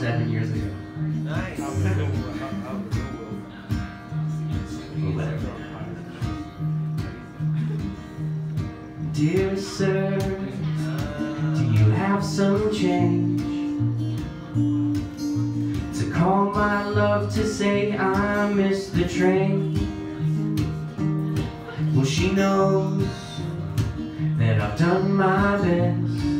seven years ago. Nice. Dear sir, do you have some change? To call my love to say I missed the train Well she knows that I've done my best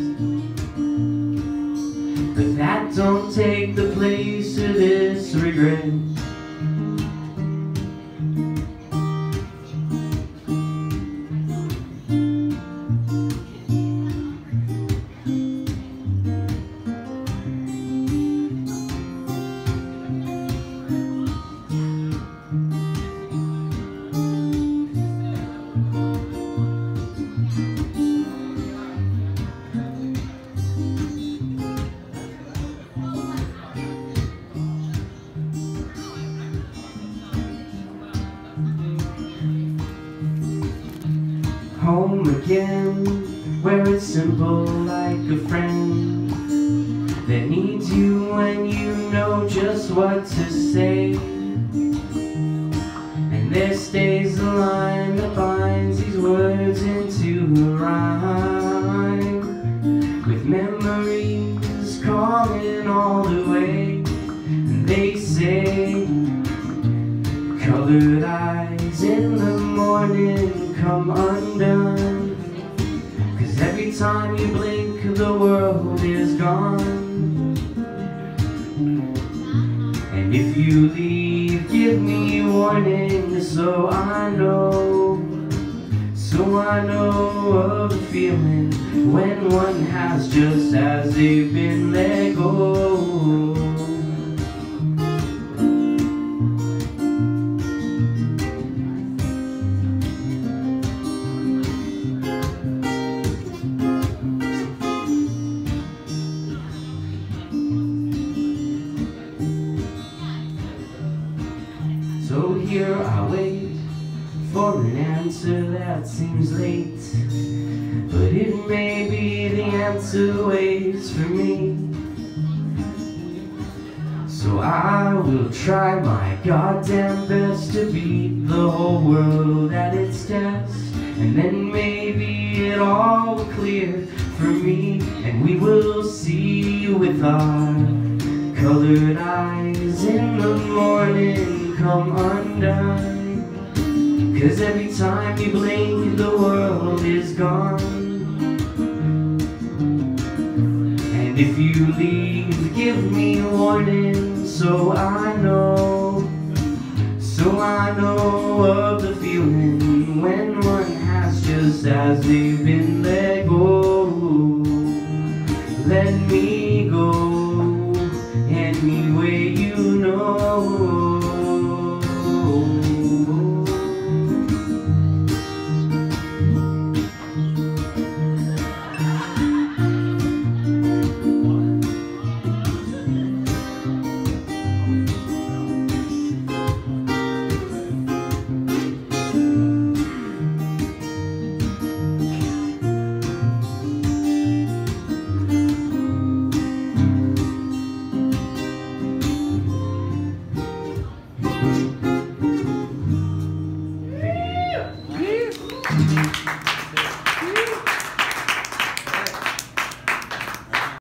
this Home again, where it's simple like a friend. That needs you when you know just what to say. And there stays the line that binds these words into a rhyme. With memories Colored eyes in the morning come undone. Cause every time you blink the world is gone. And if you leave give me warning so I know. So I know of the feeling when one has just as they've been let go here I wait for an answer that seems late. But it may be the answer waits for me. So I will try my goddamn best to beat the whole world at its test. And then maybe it all will clear for me And we will see with our colored eyes in the morning come undone. Cause every time you blink the world is gone. And if you leave give me warning so I know. So I know of the feeling when one has just as they've been let go. Let me go